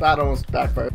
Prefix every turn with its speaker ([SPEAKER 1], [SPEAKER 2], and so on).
[SPEAKER 1] that almost backfired.